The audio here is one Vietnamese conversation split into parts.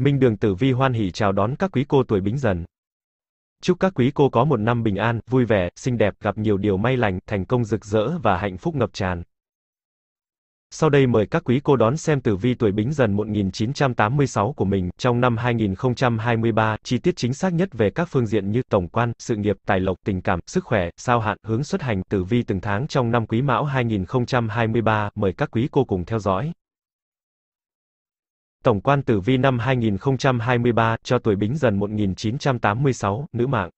Minh Đường Tử Vi hoan hỉ chào đón các quý cô tuổi Bính Dần. Chúc các quý cô có một năm bình an, vui vẻ, xinh đẹp, gặp nhiều điều may lành, thành công rực rỡ và hạnh phúc ngập tràn. Sau đây mời các quý cô đón xem tử vi tuổi Bính Dần 1986 của mình trong năm 2023, chi tiết chính xác nhất về các phương diện như tổng quan, sự nghiệp, tài lộc, tình cảm, sức khỏe, sao hạn, hướng xuất hành, tử vi từng tháng trong năm Quý Mão 2023, mời các quý cô cùng theo dõi. Tổng quan tử vi năm 2023 cho tuổi Bính Dần 1986, nữ mạng.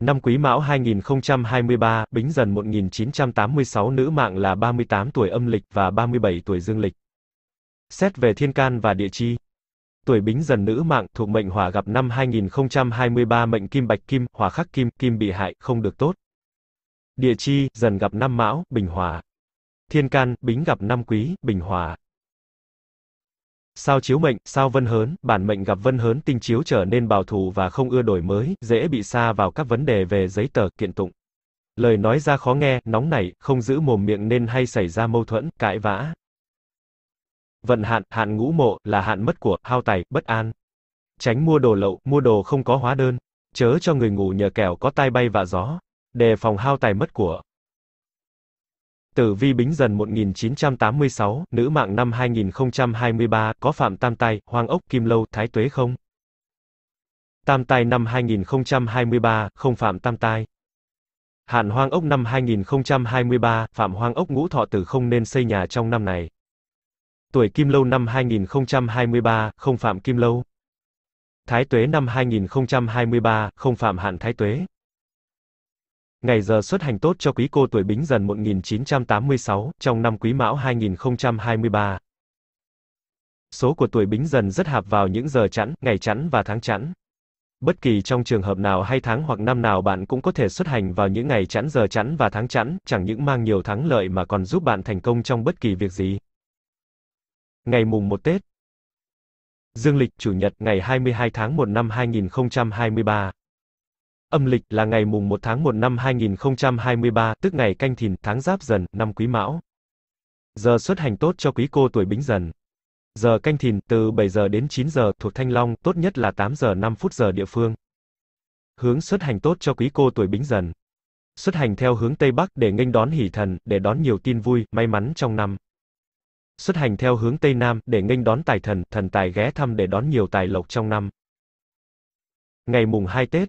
Năm Quý Mão 2023, Bính Dần 1986 nữ mạng là 38 tuổi âm lịch và 37 tuổi dương lịch. Xét về thiên can và địa chi. Tuổi Bính Dần nữ mạng thuộc mệnh hỏa gặp năm 2023 mệnh kim bạch kim, hỏa khắc kim, kim bị hại, không được tốt. Địa chi, dần gặp năm Mão, bình hòa Thiên can, Bính gặp năm Quý, bình hòa Sao chiếu mệnh, sao vân hớn, bản mệnh gặp vân hớn tinh chiếu trở nên bảo thủ và không ưa đổi mới, dễ bị xa vào các vấn đề về giấy tờ, kiện tụng. Lời nói ra khó nghe, nóng nảy, không giữ mồm miệng nên hay xảy ra mâu thuẫn, cãi vã. Vận hạn, hạn ngũ mộ, là hạn mất của, hao tài, bất an. Tránh mua đồ lậu, mua đồ không có hóa đơn. Chớ cho người ngủ nhờ kẻo có tai bay vạ gió. Đề phòng hao tài mất của. Tử vi Bính Dần 1986, nữ mạng năm 2023, có phạm tam tai, hoang ốc kim lâu, thái tuế không? Tam tai năm 2023, không phạm tam tai. Hạn hoang ốc năm 2023, phạm hoang ốc ngũ thọ tử không nên xây nhà trong năm này. Tuổi kim lâu năm 2023, không phạm kim lâu. Thái tuế năm 2023, không phạm hạn thái tuế. Ngày giờ xuất hành tốt cho quý cô tuổi Bính Dần 1986, trong năm Quý Mão 2023. Số của tuổi Bính Dần rất hạp vào những giờ chẵn, ngày chẵn và tháng chẵn. Bất kỳ trong trường hợp nào hay tháng hoặc năm nào bạn cũng có thể xuất hành vào những ngày chẵn giờ chẵn và tháng chẵn, chẳng những mang nhiều thắng lợi mà còn giúp bạn thành công trong bất kỳ việc gì. Ngày mùng 1 Tết Dương lịch Chủ nhật ngày 22 tháng 1 năm 2023 Âm lịch là ngày mùng 1 tháng 1 năm 2023, tức ngày canh thìn, tháng giáp dần, năm quý mão. Giờ xuất hành tốt cho quý cô tuổi bính dần. Giờ canh thìn, từ 7 giờ đến 9 giờ, thuộc Thanh Long, tốt nhất là 8 giờ 5 phút giờ địa phương. Hướng xuất hành tốt cho quý cô tuổi bính dần. Xuất hành theo hướng Tây Bắc để nghênh đón hỷ thần, để đón nhiều tin vui, may mắn trong năm. Xuất hành theo hướng Tây Nam, để nghênh đón tài thần, thần tài ghé thăm để đón nhiều tài lộc trong năm. Ngày mùng 2 Tết,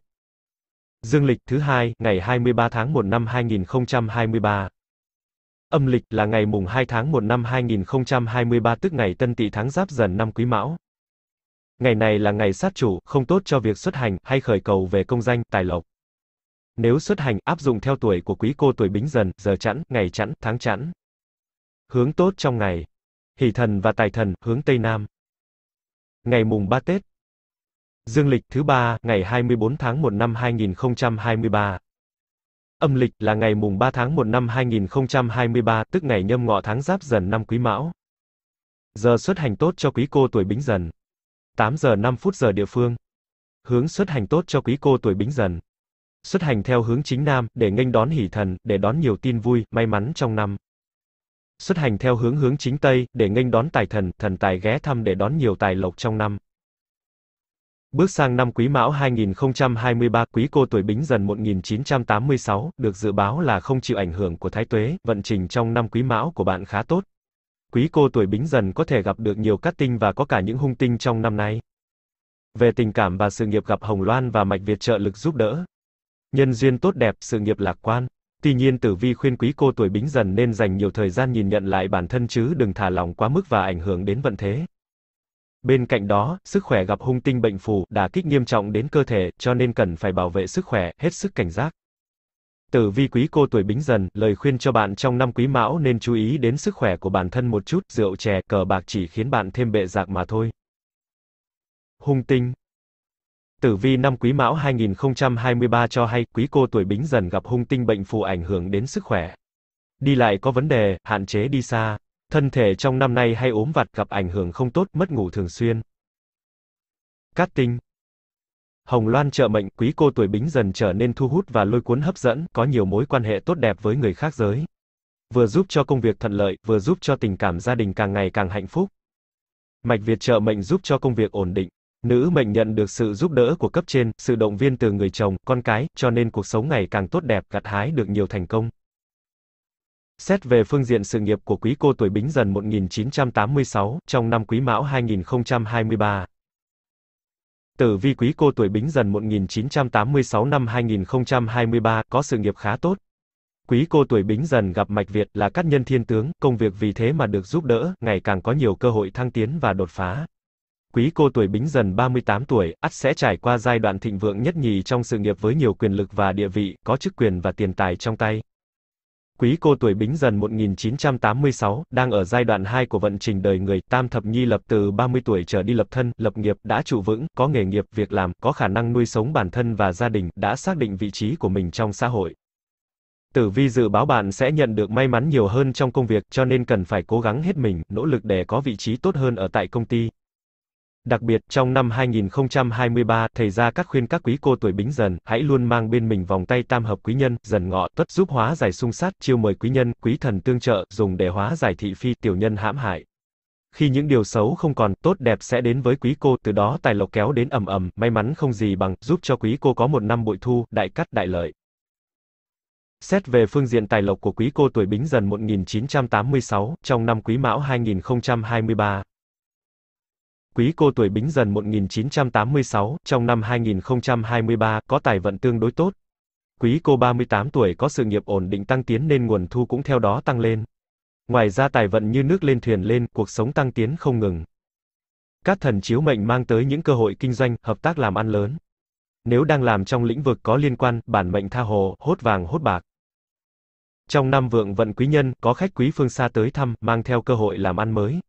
Dương lịch thứ hai, ngày 23 tháng 1 năm 2023. Âm lịch là ngày mùng 2 tháng 1 năm 2023 tức ngày Tân Tỵ tháng Giáp Dần năm Quý Mão. Ngày này là ngày sát chủ, không tốt cho việc xuất hành hay khởi cầu về công danh, tài lộc. Nếu xuất hành áp dụng theo tuổi của quý cô tuổi Bính Dần, giờ chẵn, ngày chẵn, tháng chẵn. Hướng tốt trong ngày. Hỷ thần và tài thần, hướng Tây Nam. Ngày mùng 3 Tết, Dương lịch thứ ba, ngày 24 tháng 1 năm 2023. Âm lịch là ngày mùng 3 tháng 1 năm 2023, tức ngày nhâm ngọ tháng giáp dần năm Quý Mão. Giờ xuất hành tốt cho quý cô tuổi Bính Dần. 8 giờ 5 phút giờ địa phương. Hướng xuất hành tốt cho quý cô tuổi Bính Dần. Xuất hành theo hướng chính nam, để nghênh đón hỷ thần, để đón nhiều tin vui, may mắn trong năm. Xuất hành theo hướng hướng chính tây, để nghênh đón tài thần, thần tài ghé thăm để đón nhiều tài lộc trong năm. Bước sang năm Quý Mão 2023, Quý cô tuổi Bính Dần 1986, được dự báo là không chịu ảnh hưởng của Thái Tuế, vận trình trong năm Quý Mão của bạn khá tốt. Quý cô tuổi Bính Dần có thể gặp được nhiều cát tinh và có cả những hung tinh trong năm nay. Về tình cảm và sự nghiệp gặp Hồng Loan và Mạch Việt trợ lực giúp đỡ. Nhân duyên tốt đẹp, sự nghiệp lạc quan. Tuy nhiên tử vi khuyên quý cô tuổi Bính Dần nên dành nhiều thời gian nhìn nhận lại bản thân chứ đừng thả lỏng quá mức và ảnh hưởng đến vận thế. Bên cạnh đó, sức khỏe gặp hung tinh bệnh phù, đả kích nghiêm trọng đến cơ thể, cho nên cần phải bảo vệ sức khỏe, hết sức cảnh giác. Tử vi quý cô tuổi bính dần, lời khuyên cho bạn trong năm quý mão nên chú ý đến sức khỏe của bản thân một chút, rượu chè, cờ bạc chỉ khiến bạn thêm bệ rạc mà thôi. Hung tinh Tử vi năm quý mão 2023 cho hay, quý cô tuổi bính dần gặp hung tinh bệnh phù ảnh hưởng đến sức khỏe. Đi lại có vấn đề, hạn chế đi xa. Thân thể trong năm nay hay ốm vặt gặp ảnh hưởng không tốt, mất ngủ thường xuyên. Cát tinh Hồng Loan trợ mệnh, quý cô tuổi bính dần trở nên thu hút và lôi cuốn hấp dẫn, có nhiều mối quan hệ tốt đẹp với người khác giới. Vừa giúp cho công việc thuận lợi, vừa giúp cho tình cảm gia đình càng ngày càng hạnh phúc. Mạch Việt trợ mệnh giúp cho công việc ổn định. Nữ mệnh nhận được sự giúp đỡ của cấp trên, sự động viên từ người chồng, con cái, cho nên cuộc sống ngày càng tốt đẹp, gặt hái được nhiều thành công. Xét về phương diện sự nghiệp của quý cô tuổi Bính Dần 1986, trong năm Quý Mão 2023. Tử vi quý cô tuổi Bính Dần 1986 năm 2023 có sự nghiệp khá tốt. Quý cô tuổi Bính Dần gặp Mạch Việt là cát nhân thiên tướng, công việc vì thế mà được giúp đỡ, ngày càng có nhiều cơ hội thăng tiến và đột phá. Quý cô tuổi Bính Dần 38 tuổi, ắt sẽ trải qua giai đoạn thịnh vượng nhất nhì trong sự nghiệp với nhiều quyền lực và địa vị, có chức quyền và tiền tài trong tay. Quý cô tuổi Bính Dần 1986, đang ở giai đoạn 2 của vận trình đời người, tam thập nhi lập từ 30 tuổi trở đi lập thân, lập nghiệp, đã trụ vững, có nghề nghiệp, việc làm, có khả năng nuôi sống bản thân và gia đình, đã xác định vị trí của mình trong xã hội. Tử vi dự báo bạn sẽ nhận được may mắn nhiều hơn trong công việc, cho nên cần phải cố gắng hết mình, nỗ lực để có vị trí tốt hơn ở tại công ty. Đặc biệt, trong năm 2023, thầy gia các khuyên các quý cô tuổi bính dần, hãy luôn mang bên mình vòng tay tam hợp quý nhân, dần ngọ, tuất giúp hóa giải xung sát, chiêu mời quý nhân, quý thần tương trợ, dùng để hóa giải thị phi, tiểu nhân hãm hại. Khi những điều xấu không còn, tốt đẹp sẽ đến với quý cô, từ đó tài lộc kéo đến ầm ầm, may mắn không gì bằng, giúp cho quý cô có một năm bội thu, đại cắt đại lợi. Xét về phương diện tài lộc của quý cô tuổi Bính Dần 1986, trong năm Quý Mão 2023. Quý cô tuổi Bính Dần 1986, trong năm 2023, có tài vận tương đối tốt. Quý cô 38 tuổi có sự nghiệp ổn định tăng tiến nên nguồn thu cũng theo đó tăng lên. Ngoài ra tài vận như nước lên thuyền lên, cuộc sống tăng tiến không ngừng. Các thần chiếu mệnh mang tới những cơ hội kinh doanh, hợp tác làm ăn lớn. Nếu đang làm trong lĩnh vực có liên quan, bản mệnh tha hồ, hốt vàng hốt bạc. Trong năm vượng vận quý nhân, có khách quý phương xa tới thăm, mang theo cơ hội làm ăn mới.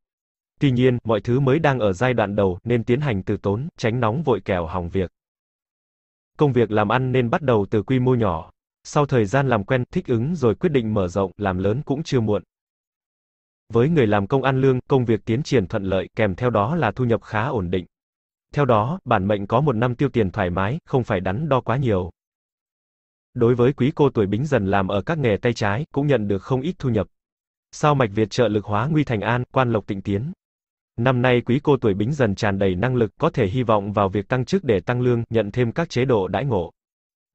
Tuy nhiên, mọi thứ mới đang ở giai đoạn đầu, nên tiến hành từ tốn, tránh nóng vội kẻo hỏng việc. Công việc làm ăn nên bắt đầu từ quy mô nhỏ. Sau thời gian làm quen, thích ứng rồi quyết định mở rộng, làm lớn cũng chưa muộn. Với người làm công ăn lương, công việc tiến triển thuận lợi, kèm theo đó là thu nhập khá ổn định. Theo đó, bản mệnh có một năm tiêu tiền thoải mái, không phải đắn đo quá nhiều. Đối với quý cô tuổi bính dần làm ở các nghề tay trái, cũng nhận được không ít thu nhập. Sao mạch Việt trợ lực hóa nguy thành an, quan lộc tịnh tiến. Năm nay quý cô tuổi bính dần tràn đầy năng lực, có thể hy vọng vào việc tăng chức để tăng lương, nhận thêm các chế độ đãi ngộ.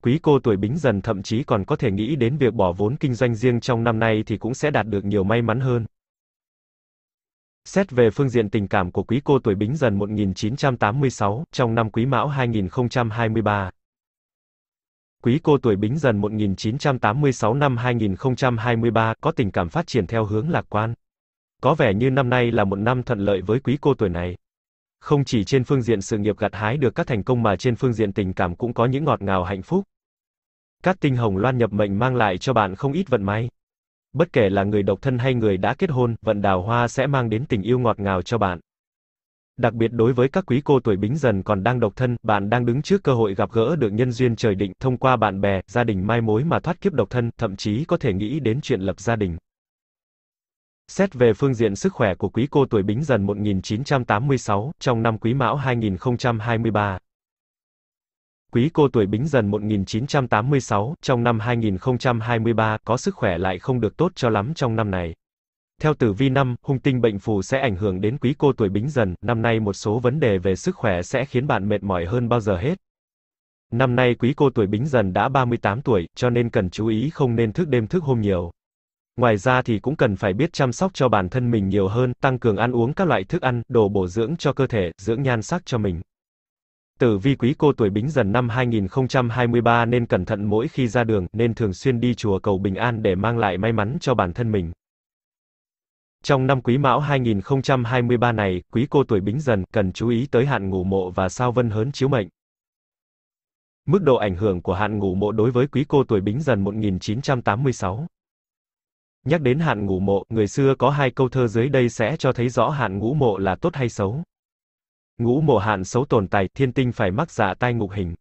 Quý cô tuổi bính dần thậm chí còn có thể nghĩ đến việc bỏ vốn kinh doanh riêng trong năm nay thì cũng sẽ đạt được nhiều may mắn hơn. Xét về phương diện tình cảm của quý cô tuổi bính dần 1986, trong năm quý mão 2023. Quý cô tuổi bính dần 1986 năm 2023 có tình cảm phát triển theo hướng lạc quan. Có vẻ như năm nay là một năm thuận lợi với quý cô tuổi này. Không chỉ trên phương diện sự nghiệp gặt hái được các thành công mà trên phương diện tình cảm cũng có những ngọt ngào hạnh phúc. Các tinh hồng loan nhập mệnh mang lại cho bạn không ít vận may. Bất kể là người độc thân hay người đã kết hôn, vận đào hoa sẽ mang đến tình yêu ngọt ngào cho bạn. Đặc biệt đối với các quý cô tuổi bính dần còn đang độc thân, bạn đang đứng trước cơ hội gặp gỡ được nhân duyên trời định, thông qua bạn bè, gia đình mai mối mà thoát kiếp độc thân, thậm chí có thể nghĩ đến chuyện lập gia đình. Xét về phương diện sức khỏe của quý cô tuổi Bính Dần 1986, trong năm Quý Mão 2023. Quý cô tuổi Bính Dần 1986, trong năm 2023, có sức khỏe lại không được tốt cho lắm trong năm này. Theo tử vi năm, hung tinh bệnh phù sẽ ảnh hưởng đến quý cô tuổi Bính Dần, năm nay một số vấn đề về sức khỏe sẽ khiến bạn mệt mỏi hơn bao giờ hết. Năm nay quý cô tuổi Bính Dần đã 38 tuổi, cho nên cần chú ý không nên thức đêm thức hôm nhiều. Ngoài ra thì cũng cần phải biết chăm sóc cho bản thân mình nhiều hơn, tăng cường ăn uống các loại thức ăn, đồ bổ dưỡng cho cơ thể, dưỡng nhan sắc cho mình. Tử vi quý cô tuổi Bính Dần năm 2023 nên cẩn thận mỗi khi ra đường, nên thường xuyên đi chùa cầu bình an để mang lại may mắn cho bản thân mình. Trong năm Quý Mão 2023 này, quý cô tuổi Bính Dần cần chú ý tới hạn ngủ mộ và sao vân hớn chiếu mệnh. Mức độ ảnh hưởng của hạn ngủ mộ đối với quý cô tuổi Bính Dần 1986 Nhắc đến hạn ngũ mộ, người xưa có hai câu thơ dưới đây sẽ cho thấy rõ hạn ngũ mộ là tốt hay xấu. Ngũ mộ hạn xấu tồn tại, thiên tinh phải mắc dạ tai ngục hình.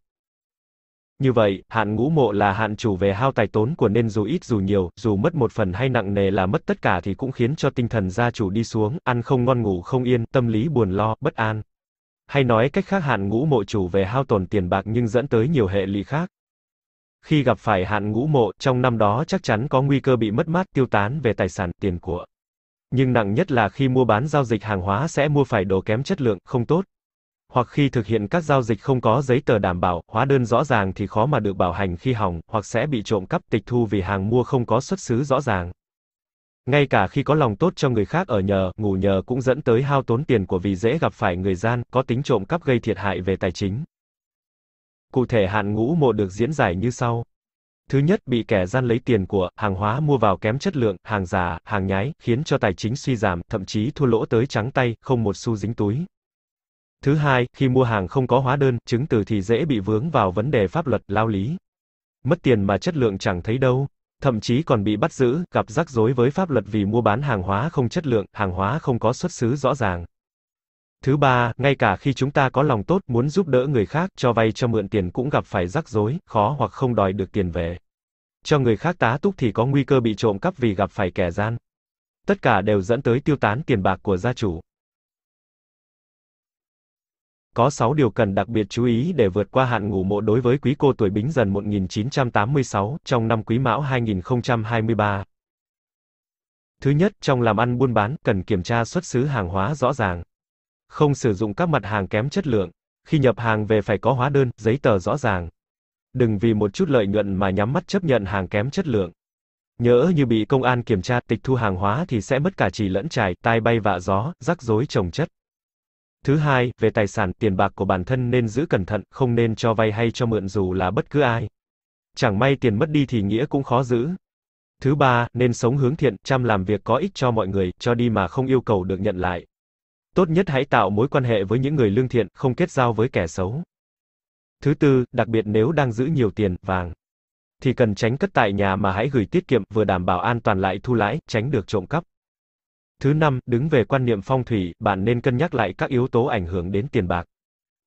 Như vậy, hạn ngũ mộ là hạn chủ về hao tài tốn của nên dù ít dù nhiều, dù mất một phần hay nặng nề là mất tất cả thì cũng khiến cho tinh thần gia chủ đi xuống, ăn không ngon ngủ không yên, tâm lý buồn lo, bất an. Hay nói cách khác hạn ngũ mộ chủ về hao tổn tiền bạc nhưng dẫn tới nhiều hệ lụy khác. Khi gặp phải hạn ngũ mộ, trong năm đó chắc chắn có nguy cơ bị mất mát tiêu tán về tài sản, tiền của. Nhưng nặng nhất là khi mua bán giao dịch hàng hóa sẽ mua phải đồ kém chất lượng, không tốt. Hoặc khi thực hiện các giao dịch không có giấy tờ đảm bảo, hóa đơn rõ ràng thì khó mà được bảo hành khi hỏng, hoặc sẽ bị trộm cắp tịch thu vì hàng mua không có xuất xứ rõ ràng. Ngay cả khi có lòng tốt cho người khác ở nhờ, ngủ nhờ cũng dẫn tới hao tốn tiền của vì dễ gặp phải người gian, có tính trộm cắp gây thiệt hại về tài chính. Cụ thể hạn ngũ mộ được diễn giải như sau. Thứ nhất, bị kẻ gian lấy tiền của, hàng hóa mua vào kém chất lượng, hàng giả, hàng nhái, khiến cho tài chính suy giảm, thậm chí thua lỗ tới trắng tay, không một xu dính túi. Thứ hai, khi mua hàng không có hóa đơn, chứng từ thì dễ bị vướng vào vấn đề pháp luật, lao lý. Mất tiền mà chất lượng chẳng thấy đâu. Thậm chí còn bị bắt giữ, gặp rắc rối với pháp luật vì mua bán hàng hóa không chất lượng, hàng hóa không có xuất xứ rõ ràng. Thứ ba, ngay cả khi chúng ta có lòng tốt, muốn giúp đỡ người khác, cho vay cho mượn tiền cũng gặp phải rắc rối, khó hoặc không đòi được tiền về. Cho người khác tá túc thì có nguy cơ bị trộm cắp vì gặp phải kẻ gian. Tất cả đều dẫn tới tiêu tán tiền bạc của gia chủ. Có 6 điều cần đặc biệt chú ý để vượt qua hạn ngủ mộ đối với quý cô tuổi Bính Dần 1986 trong năm Quý Mão 2023. Thứ nhất, trong làm ăn buôn bán, cần kiểm tra xuất xứ hàng hóa rõ ràng. Không sử dụng các mặt hàng kém chất lượng. Khi nhập hàng về phải có hóa đơn, giấy tờ rõ ràng. Đừng vì một chút lợi nhuận mà nhắm mắt chấp nhận hàng kém chất lượng. Nhỡ như bị công an kiểm tra, tịch thu hàng hóa thì sẽ mất cả chỉ lẫn trải, tai bay vạ gió, rắc rối trồng chất. Thứ hai, về tài sản, tiền bạc của bản thân nên giữ cẩn thận, không nên cho vay hay cho mượn dù là bất cứ ai. Chẳng may tiền mất đi thì nghĩa cũng khó giữ. Thứ ba, nên sống hướng thiện, chăm làm việc có ích cho mọi người, cho đi mà không yêu cầu được nhận lại. Tốt nhất hãy tạo mối quan hệ với những người lương thiện, không kết giao với kẻ xấu. Thứ tư, đặc biệt nếu đang giữ nhiều tiền, vàng, thì cần tránh cất tại nhà mà hãy gửi tiết kiệm, vừa đảm bảo an toàn lại thu lãi, tránh được trộm cắp. Thứ năm, đứng về quan niệm phong thủy, bạn nên cân nhắc lại các yếu tố ảnh hưởng đến tiền bạc.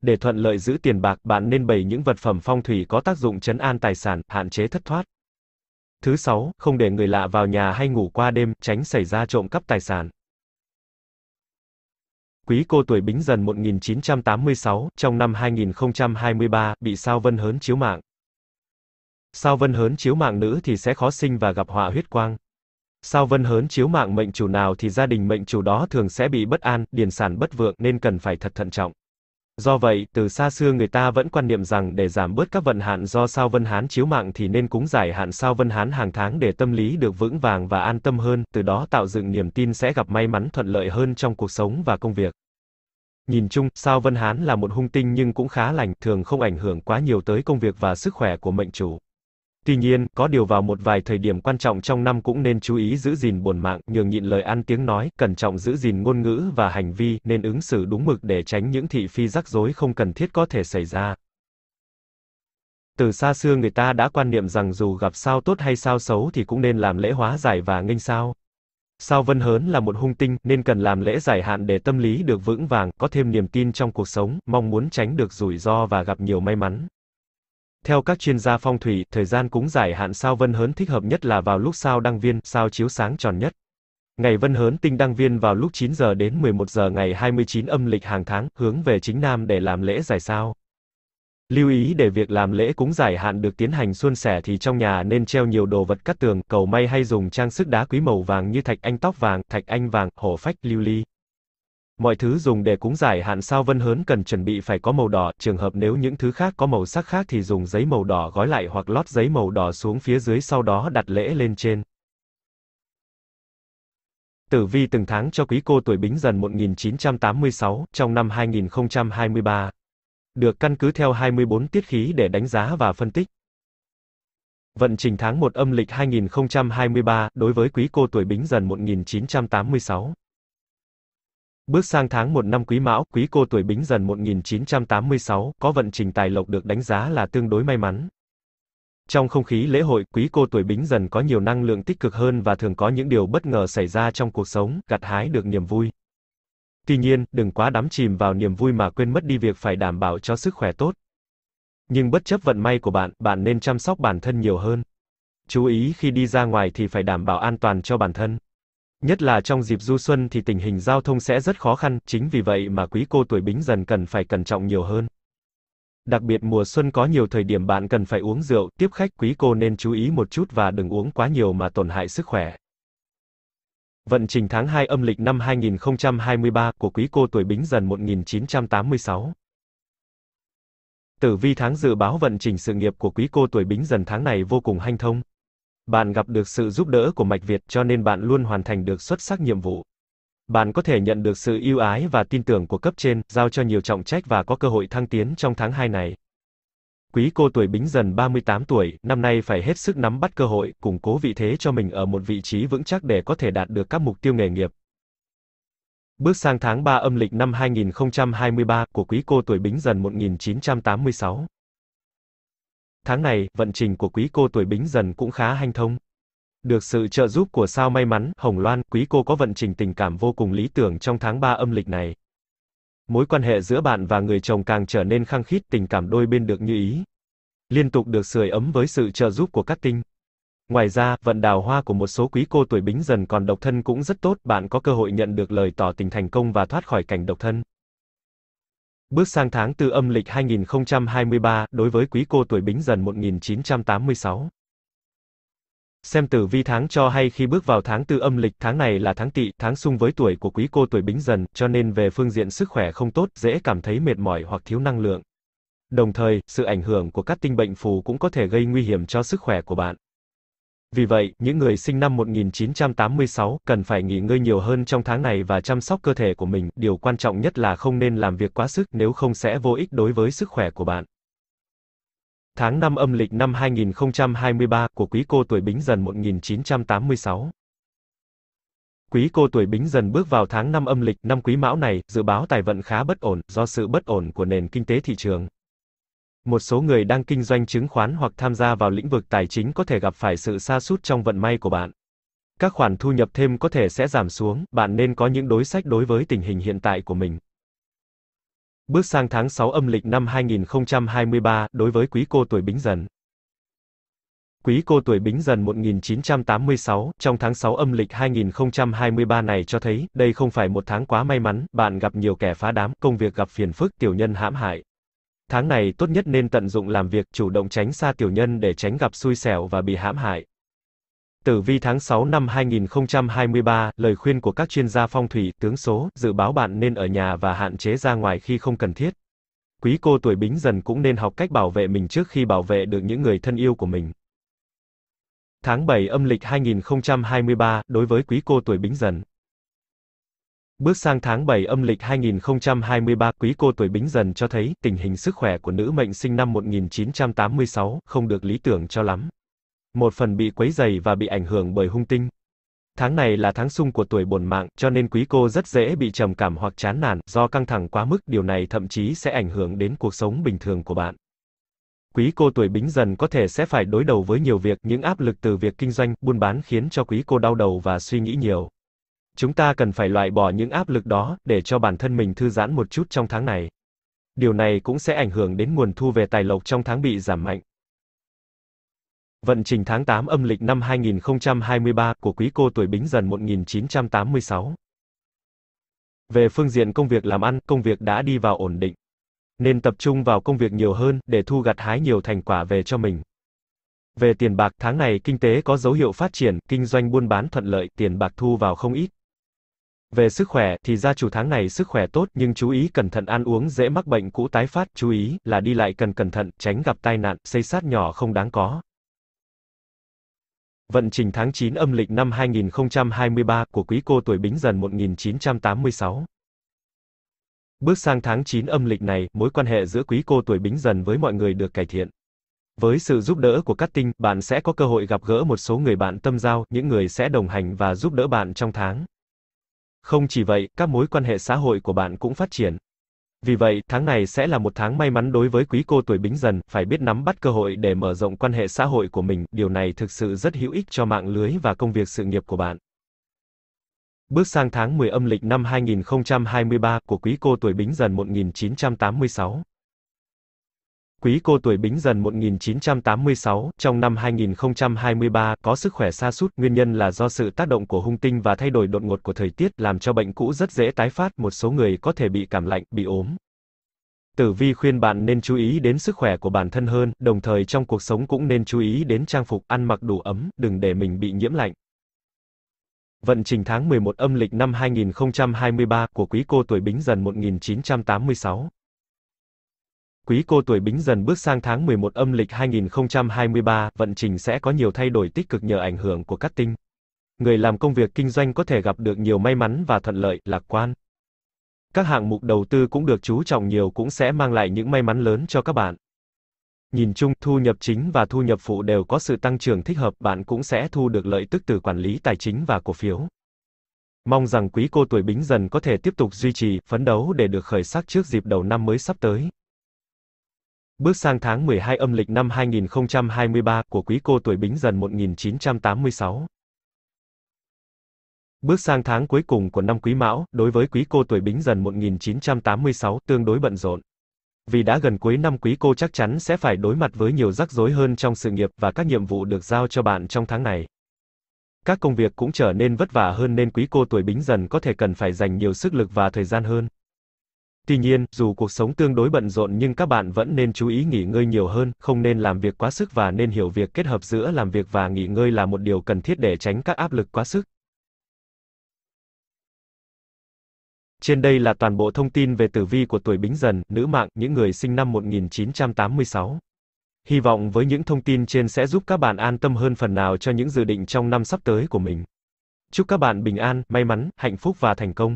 Để thuận lợi giữ tiền bạc, bạn nên bày những vật phẩm phong thủy có tác dụng chấn an tài sản, hạn chế thất thoát. Thứ sáu, không để người lạ vào nhà hay ngủ qua đêm, tránh xảy ra trộm cắp tài sản. Quý cô tuổi Bính Dần 1986, trong năm 2023, bị sao vân hớn chiếu mạng. Sao vân hớn chiếu mạng nữ thì sẽ khó sinh và gặp họa huyết quang. Sao vân hớn chiếu mạng mệnh chủ nào thì gia đình mệnh chủ đó thường sẽ bị bất an, điền sản bất vượng nên cần phải thật thận trọng. Do vậy, từ xa xưa người ta vẫn quan niệm rằng để giảm bớt các vận hạn do sao vân hán chiếu mạng thì nên cúng giải hạn sao vân hán hàng tháng để tâm lý được vững vàng và an tâm hơn, từ đó tạo dựng niềm tin sẽ gặp may mắn thuận lợi hơn trong cuộc sống và công việc. Nhìn chung, sao vân hán là một hung tinh nhưng cũng khá lành, thường không ảnh hưởng quá nhiều tới công việc và sức khỏe của mệnh chủ. Tuy nhiên, có điều vào một vài thời điểm quan trọng trong năm cũng nên chú ý giữ gìn bổn mạng, nhường nhịn lời ăn tiếng nói, cẩn trọng giữ gìn ngôn ngữ và hành vi, nên ứng xử đúng mực để tránh những thị phi rắc rối không cần thiết có thể xảy ra. Từ xa xưa người ta đã quan niệm rằng dù gặp sao tốt hay sao xấu thì cũng nên làm lễ hóa giải và nghênh sao. Sao vân hớn là một hung tinh, nên cần làm lễ giải hạn để tâm lý được vững vàng, có thêm niềm tin trong cuộc sống, mong muốn tránh được rủi ro và gặp nhiều may mắn. Theo các chuyên gia phong thủy, thời gian cúng giải hạn sao vân hớn thích hợp nhất là vào lúc sao đăng viên, sao chiếu sáng tròn nhất. Ngày vân hớn tinh đăng viên vào lúc 9 giờ đến 11 giờ ngày 29 âm lịch hàng tháng, hướng về chính nam để làm lễ giải sao. Lưu ý để việc làm lễ cúng giải hạn được tiến hành suôn sẻ thì trong nhà nên treo nhiều đồ vật cắt tường, cầu may hay dùng trang sức đá quý màu vàng như thạch anh tóc vàng, thạch anh vàng, hổ phách, lưu ly. Mọi thứ dùng để cúng giải hạn sao vân hớn cần chuẩn bị phải có màu đỏ, trường hợp nếu những thứ khác có màu sắc khác thì dùng giấy màu đỏ gói lại hoặc lót giấy màu đỏ xuống phía dưới sau đó đặt lễ lên trên. Tử vi từng tháng cho quý cô tuổi Bính Dần 1986 trong năm 2023. Được căn cứ theo 24 tiết khí để đánh giá và phân tích. Vận trình tháng 1 âm lịch 2023 đối với quý cô tuổi Bính Dần 1986. Bước sang tháng 1 năm Quý Mão, Quý cô tuổi Bính Dần 1986, có vận trình tài lộc được đánh giá là tương đối may mắn. Trong không khí lễ hội, Quý cô tuổi Bính Dần có nhiều năng lượng tích cực hơn và thường có những điều bất ngờ xảy ra trong cuộc sống, gặt hái được niềm vui. Tuy nhiên, đừng quá đắm chìm vào niềm vui mà quên mất đi việc phải đảm bảo cho sức khỏe tốt. Nhưng bất chấp vận may của bạn, bạn nên chăm sóc bản thân nhiều hơn. Chú ý khi đi ra ngoài thì phải đảm bảo an toàn cho bản thân. Nhất là trong dịp du xuân thì tình hình giao thông sẽ rất khó khăn, chính vì vậy mà quý cô tuổi bính dần cần phải cẩn trọng nhiều hơn. Đặc biệt mùa xuân có nhiều thời điểm bạn cần phải uống rượu, tiếp khách quý cô nên chú ý một chút và đừng uống quá nhiều mà tổn hại sức khỏe. Vận trình tháng 2 âm lịch năm 2023 của quý cô tuổi Bính Dần 1986. Tử vi tháng dự báo vận trình sự nghiệp của quý cô tuổi Bính Dần tháng này vô cùng hanh thông. Bạn gặp được sự giúp đỡ của mạch Việt cho nên bạn luôn hoàn thành được xuất sắc nhiệm vụ. Bạn có thể nhận được sự yêu ái và tin tưởng của cấp trên, giao cho nhiều trọng trách và có cơ hội thăng tiến trong tháng 2 này. Quý cô tuổi Bính Dần 38 tuổi, năm nay phải hết sức nắm bắt cơ hội, củng cố vị thế cho mình ở một vị trí vững chắc để có thể đạt được các mục tiêu nghề nghiệp. Bước sang tháng 3 âm lịch năm 2023 của quý cô tuổi Bính Dần 1986. Tháng này, vận trình của quý cô tuổi Bính Dần cũng khá hanh thông. Được sự trợ giúp của sao may mắn, Hồng Loan, quý cô có vận trình tình cảm vô cùng lý tưởng trong tháng 3 âm lịch này. Mối quan hệ giữa bạn và người chồng càng trở nên khăng khít, tình cảm đôi bên được như ý. Liên tục được sưởi ấm với sự trợ giúp của các tinh. Ngoài ra, vận đào hoa của một số quý cô tuổi bính dần còn độc thân cũng rất tốt, bạn có cơ hội nhận được lời tỏ tình thành công và thoát khỏi cảnh độc thân. Bước sang tháng tư âm lịch 2023, đối với quý cô tuổi bính dần 1986. Xem tử vi tháng cho hay khi bước vào tháng tư âm lịch, tháng này là tháng tỵ, tháng xung với tuổi của quý cô tuổi bính dần, cho nên về phương diện sức khỏe không tốt, dễ cảm thấy mệt mỏi hoặc thiếu năng lượng. Đồng thời, sự ảnh hưởng của các tinh bệnh phù cũng có thể gây nguy hiểm cho sức khỏe của bạn. Vì vậy, những người sinh năm 1986 cần phải nghỉ ngơi nhiều hơn trong tháng này và chăm sóc cơ thể của mình, điều quan trọng nhất là không nên làm việc quá sức nếu không sẽ vô ích đối với sức khỏe của bạn. Tháng 5 âm lịch năm 2023 của quý cô tuổi Bính Dần 1986. Quý cô tuổi Bính Dần bước vào tháng 5 âm lịch năm Quý Mão này, dự báo tài vận khá bất ổn do sự bất ổn của nền kinh tế thị trường. Một số người đang kinh doanh chứng khoán hoặc tham gia vào lĩnh vực tài chính có thể gặp phải sự sa sút trong vận may của bạn. Các khoản thu nhập thêm có thể sẽ giảm xuống, bạn nên có những đối sách đối với tình hình hiện tại của mình. Bước sang tháng 6 âm lịch năm 2023, đối với quý cô tuổi Bính Dần. Quý cô tuổi Bính Dần 1986, trong tháng 6 âm lịch 2023 này cho thấy, đây không phải một tháng quá may mắn, bạn gặp nhiều kẻ phá đám, công việc gặp phiền phức, tiểu nhân hãm hại. Tháng này tốt nhất nên tận dụng làm việc, chủ động tránh xa tiểu nhân để tránh gặp xui xẻo và bị hãm hại. Tử vi tháng 6 năm 2023, lời khuyên của các chuyên gia phong thủy, tướng số, dự báo bạn nên ở nhà và hạn chế ra ngoài khi không cần thiết. Quý cô tuổi bính dần cũng nên học cách bảo vệ mình trước khi bảo vệ được những người thân yêu của mình. Tháng 7 âm lịch 2023, đối với quý cô tuổi bính dần. Bước sang tháng 7 âm lịch 2023, quý cô tuổi bính dần cho thấy, tình hình sức khỏe của nữ mệnh sinh năm 1986, không được lý tưởng cho lắm. Một phần bị quấy dày và bị ảnh hưởng bởi hung tinh. Tháng này là tháng sung của tuổi bổn mạng, cho nên quý cô rất dễ bị trầm cảm hoặc chán nản, do căng thẳng quá mức, điều này thậm chí sẽ ảnh hưởng đến cuộc sống bình thường của bạn. Quý cô tuổi bính dần có thể sẽ phải đối đầu với nhiều việc, những áp lực từ việc kinh doanh, buôn bán khiến cho quý cô đau đầu và suy nghĩ nhiều. Chúng ta cần phải loại bỏ những áp lực đó, để cho bản thân mình thư giãn một chút trong tháng này. Điều này cũng sẽ ảnh hưởng đến nguồn thu về tài lộc trong tháng bị giảm mạnh. Vận trình tháng 8 âm lịch năm 2023 của quý cô tuổi Bính Dần 1986. Về phương diện công việc làm ăn, công việc đã đi vào ổn định. Nên tập trung vào công việc nhiều hơn, để thu gặt hái nhiều thành quả về cho mình. Về tiền bạc, tháng này kinh tế có dấu hiệu phát triển, kinh doanh buôn bán thuận lợi, tiền bạc thu vào không ít. Về sức khỏe, thì gia chủ tháng này sức khỏe tốt, nhưng chú ý cẩn thận ăn uống dễ mắc bệnh cũ tái phát, chú ý là đi lại cần cẩn thận, tránh gặp tai nạn, xây sát nhỏ không đáng có. Vận trình tháng 9 âm lịch năm 2023 của quý cô tuổi Bính Dần 1986. Bước sang tháng 9 âm lịch này, mối quan hệ giữa quý cô tuổi Bính Dần với mọi người được cải thiện. Với sự giúp đỡ của các tinh, bạn sẽ có cơ hội gặp gỡ một số người bạn tâm giao, những người sẽ đồng hành và giúp đỡ bạn trong tháng. Không chỉ vậy, các mối quan hệ xã hội của bạn cũng phát triển. Vì vậy, tháng này sẽ là một tháng may mắn đối với quý cô tuổi bính dần, phải biết nắm bắt cơ hội để mở rộng quan hệ xã hội của mình, điều này thực sự rất hữu ích cho mạng lưới và công việc sự nghiệp của bạn. Bước sang tháng 10 âm lịch năm 2023 của quý cô tuổi bính dần 1986. Quý cô tuổi Bính Dần 1986, trong năm 2023, có sức khỏe sa sút, nguyên nhân là do sự tác động của hung tinh và thay đổi đột ngột của thời tiết, làm cho bệnh cũ rất dễ tái phát, một số người có thể bị cảm lạnh, bị ốm. Tử vi khuyên bạn nên chú ý đến sức khỏe của bản thân hơn, đồng thời trong cuộc sống cũng nên chú ý đến trang phục, ăn mặc đủ ấm, đừng để mình bị nhiễm lạnh. Vận trình tháng 11 âm lịch năm 2023 của quý cô tuổi Bính Dần 1986. Quý cô tuổi Bính Dần bước sang tháng 11 âm lịch 2023, vận trình sẽ có nhiều thay đổi tích cực nhờ ảnh hưởng của các tinh. Người làm công việc kinh doanh có thể gặp được nhiều may mắn và thuận lợi, lạc quan. Các hạng mục đầu tư cũng được chú trọng nhiều cũng sẽ mang lại những may mắn lớn cho các bạn. Nhìn chung, thu nhập chính và thu nhập phụ đều có sự tăng trưởng thích hợp, bạn cũng sẽ thu được lợi tức từ quản lý tài chính và cổ phiếu. Mong rằng quý cô tuổi Bính Dần có thể tiếp tục duy trì, phấn đấu để được khởi sắc trước dịp đầu năm mới sắp tới. Bước sang tháng 12 âm lịch năm 2023 của quý cô tuổi Bính Dần 1986. Bước sang tháng cuối cùng của năm Quý Mão, đối với quý cô tuổi Bính Dần 1986 tương đối bận rộn. Vì đã gần cuối năm quý cô chắc chắn sẽ phải đối mặt với nhiều rắc rối hơn trong sự nghiệp và các nhiệm vụ được giao cho bạn trong tháng này. Các công việc cũng trở nên vất vả hơn nên quý cô tuổi Bính Dần có thể cần phải dành nhiều sức lực và thời gian hơn. Tuy nhiên, dù cuộc sống tương đối bận rộn nhưng các bạn vẫn nên chú ý nghỉ ngơi nhiều hơn, không nên làm việc quá sức và nên hiểu việc kết hợp giữa làm việc và nghỉ ngơi là một điều cần thiết để tránh các áp lực quá sức. Trên đây là toàn bộ thông tin về tử vi của tuổi Bính Dần, nữ mạng, những người sinh năm 1986. Hy vọng với những thông tin trên sẽ giúp các bạn an tâm hơn phần nào cho những dự định trong năm sắp tới của mình. Chúc các bạn bình an, may mắn, hạnh phúc và thành công.